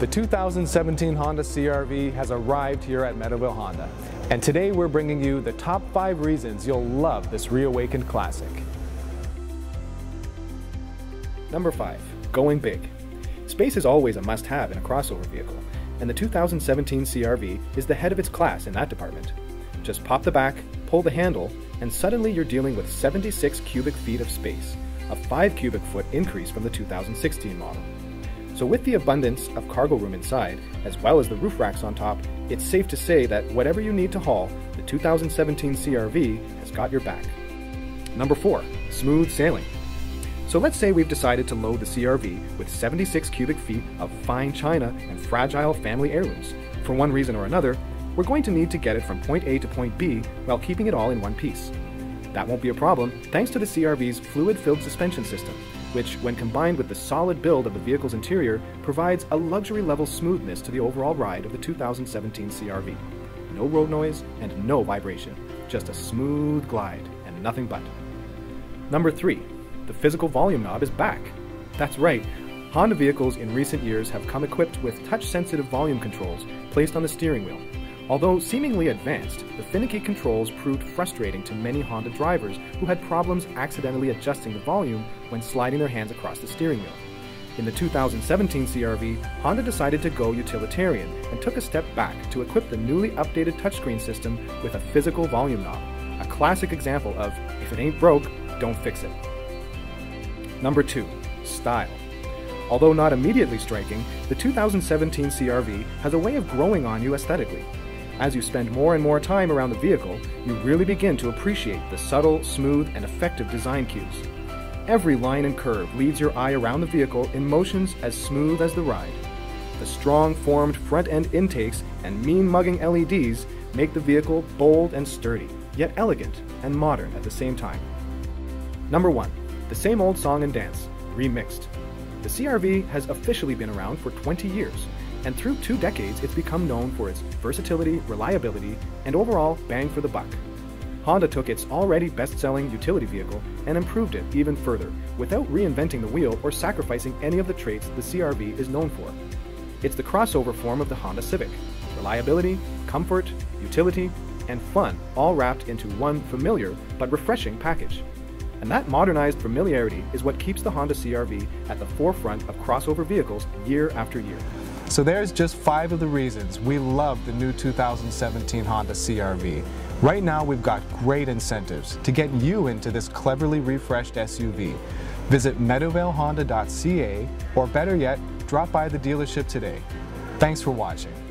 The 2017 Honda CRV has arrived here at Meadowvale Honda. And today we're bringing you the top five reasons you'll love this reawakened classic. Number five, going big. Space is always a must-have in a crossover vehicle, and the 2017 CRV is the head of its class in that department. Just pop the back, pull the handle, and suddenly you're dealing with 76 cubic feet of space, a 5 cubic foot increase from the 2016 model. So with the abundance of cargo room inside, as well as the roof racks on top, it's safe to say that whatever you need to haul, the 2017 CRV has got your back. Number 4. Smooth sailing. So let's say we've decided to load the CRV with 76 cubic feet of fine china and fragile family heirlooms. For one reason or another, we're going to need to get it from point A to point B while keeping it all in one piece. That won't be a problem thanks to the CRV's fluid-filled suspension system, which, when combined with the solid build of the vehicle's interior, provides a luxury level smoothness to the overall ride of the 2017 CRV. No road noise and no vibration, just a smooth glide and nothing but. Number 3. The physical volume knob is back. That's right, Honda vehicles in recent years have come equipped with touch-sensitive volume controls placed on the steering wheel. Although seemingly advanced, the finicky controls proved frustrating to many Honda drivers who had problems accidentally adjusting the volume when sliding their hands across the steering wheel. In the 2017 CRV, Honda decided to go utilitarian and took a step back to equip the newly updated touchscreen system with a physical volume knob, a classic example of if it ain't broke, don't fix it. Number 2. Style. Although not immediately striking, the 2017 CRV has a way of growing on you aesthetically. As you spend more and more time around the vehicle, you really begin to appreciate the subtle, smooth, and effective design cues. Every line and curve leads your eye around the vehicle in motions as smooth as the ride. The strong formed front end intakes and mean mugging LEDs make the vehicle bold and sturdy, yet elegant and modern at the same time. Number 1. The Same Old Song and Dance, Remixed. The CRV has officially been around for 20 years, and through two decades it's become known for its versatility, reliability, and overall bang for the buck. Honda took its already best-selling utility vehicle and improved it even further, without reinventing the wheel or sacrificing any of the traits the CRV is known for. It's the crossover form of the Honda Civic. Reliability, comfort, utility, and fun all wrapped into one familiar but refreshing package. And that modernized familiarity is what keeps the Honda CRV at the forefront of crossover vehicles year after year. So there's just five of the reasons we love the new 2017 Honda CRV. Right now we've got great incentives to get you into this cleverly refreshed SUV. Visit meadowvalehonda.ca or better yet, drop by the dealership today. Thanks for watching.